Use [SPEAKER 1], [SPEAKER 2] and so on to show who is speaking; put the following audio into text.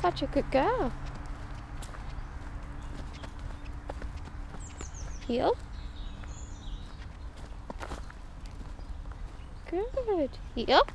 [SPEAKER 1] Such a good girl. Heel. Good. Heel.